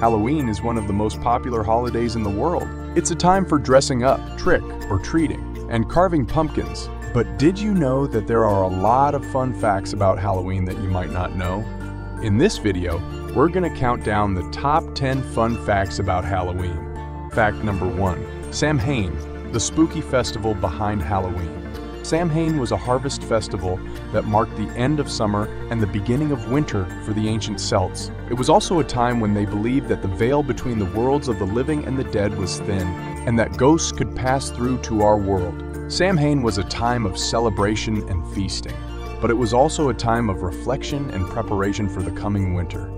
Halloween is one of the most popular holidays in the world. It's a time for dressing up, trick or treating, and carving pumpkins. But did you know that there are a lot of fun facts about Halloween that you might not know? In this video, we're going to count down the top 10 fun facts about Halloween. Fact number 1. Samhain, the spooky festival behind Halloween. Samhain was a harvest festival that marked the end of summer and the beginning of winter for the ancient Celts. It was also a time when they believed that the veil between the worlds of the living and the dead was thin, and that ghosts could pass through to our world. Samhain was a time of celebration and feasting, but it was also a time of reflection and preparation for the coming winter.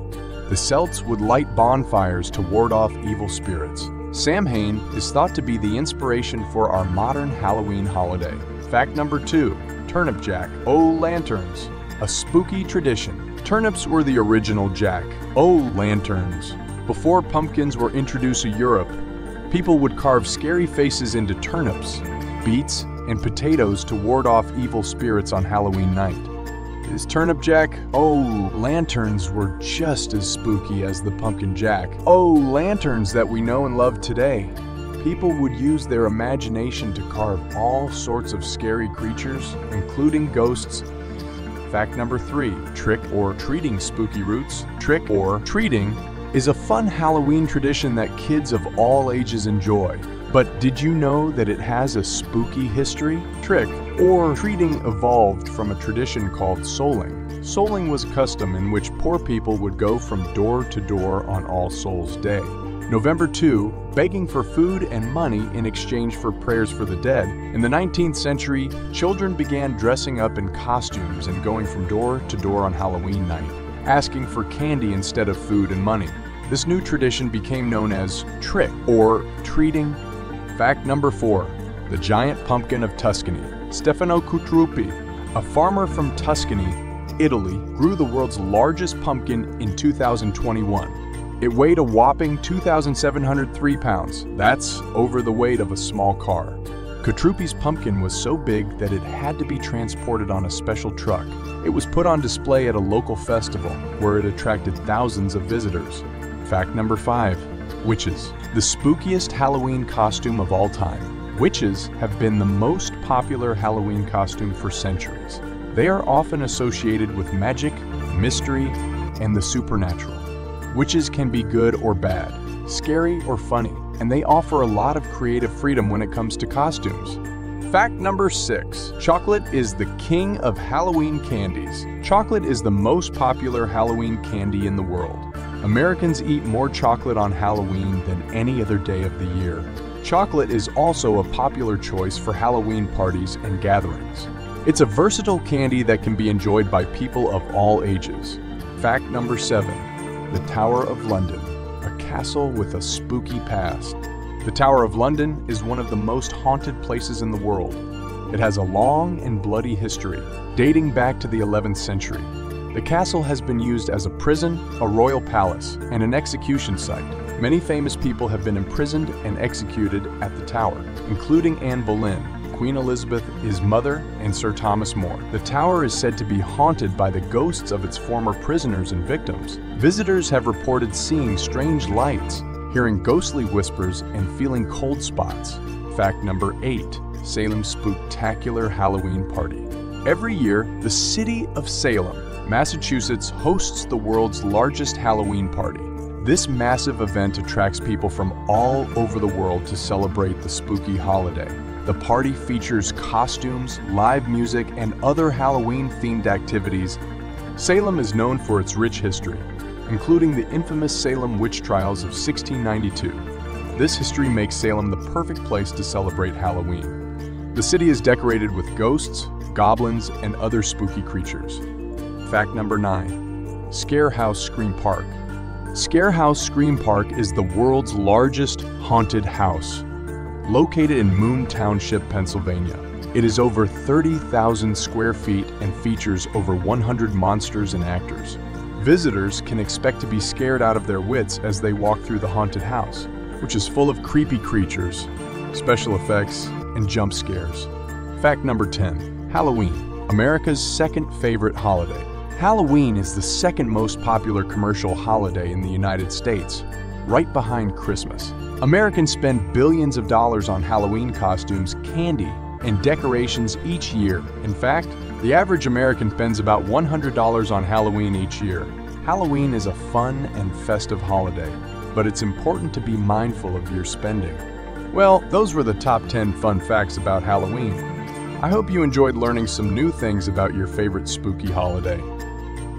The Celts would light bonfires to ward off evil spirits. Samhain is thought to be the inspiration for our modern Halloween holiday. Fact number two, Turnip Jack. Oh, lanterns. A spooky tradition. Turnips were the original Jack. Oh, lanterns. Before pumpkins were introduced to Europe, people would carve scary faces into turnips beets, and potatoes to ward off evil spirits on Halloween night. Is Turnip Jack? Oh, lanterns were just as spooky as the Pumpkin Jack. Oh, lanterns that we know and love today. People would use their imagination to carve all sorts of scary creatures, including ghosts. Fact number three trick or treating spooky roots. Trick or treating is a fun Halloween tradition that kids of all ages enjoy. But did you know that it has a spooky history? Trick or treating evolved from a tradition called souling. Souling was a custom in which poor people would go from door to door on All Souls Day. November 2, begging for food and money in exchange for prayers for the dead. In the 19th century, children began dressing up in costumes and going from door to door on Halloween night, asking for candy instead of food and money. This new tradition became known as trick or treating Fact number four the giant pumpkin of Tuscany. Stefano Cutrupi, a farmer from Tuscany, Italy, grew the world's largest pumpkin in 2021. It weighed a whopping 2,703 pounds. That's over the weight of a small car. Cutrupi's pumpkin was so big that it had to be transported on a special truck. It was put on display at a local festival where it attracted thousands of visitors. Fact number five Witches, the spookiest Halloween costume of all time. Witches have been the most popular Halloween costume for centuries. They are often associated with magic, mystery, and the supernatural. Witches can be good or bad, scary or funny, and they offer a lot of creative freedom when it comes to costumes. Fact number six chocolate is the king of Halloween candies. Chocolate is the most popular Halloween candy in the world. Americans eat more chocolate on Halloween than any other day of the year. Chocolate is also a popular choice for Halloween parties and gatherings. It's a versatile candy that can be enjoyed by people of all ages. Fact number seven The Tower of London, a castle with a spooky past. The Tower of London is one of the most haunted places in the world. It has a long and bloody history, dating back to the 11th century. The castle has been used as a prison, a royal palace, and an execution site. Many famous people have been imprisoned and executed at the tower, including Anne Boleyn, Queen Elizabeth, his mother, and Sir Thomas More. The tower is said to be haunted by the ghosts of its former prisoners and victims. Visitors have reported seeing strange lights, hearing ghostly whispers, and feeling cold spots. Fact number 8 Salem's Spooktacular Halloween Party. Every year, the city of Salem Massachusetts hosts the world's largest Halloween party. This massive event attracts people from all over the world to celebrate the spooky holiday. The party features costumes, live music, and other Halloween themed activities. Salem is known for its rich history, including the infamous Salem witch trials of 1692. This history makes Salem the perfect place to celebrate Halloween. The city is decorated with ghosts, goblins, and other spooky creatures. Fact number nine Scarehouse Scream Park. Scarehouse Scream Park is the world's largest haunted house. Located in Moon Township, Pennsylvania, it is over 30,000 square feet and features over 100 monsters and actors. Visitors can expect to be scared out of their wits as they walk through the haunted house, which is full of creepy creatures, special effects, and jump scares. Fact number 10 Halloween, America's second favorite holiday. Halloween is the second most popular commercial holiday in the United States. right behind Christmas. Americans spend billions of dollars on Halloween costumes, candy, and decorations each year. In fact, the average American spends about $100 on Halloween each year. Halloween is a fun and festive holiday, but it's important to be mindful of your spending. Well, those were the top 10 fun facts about Halloween. I hope you enjoyed learning some new things about your favorite spooky holiday.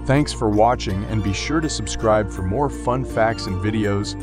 Thanks for watching and be sure to subscribe for more fun facts and videos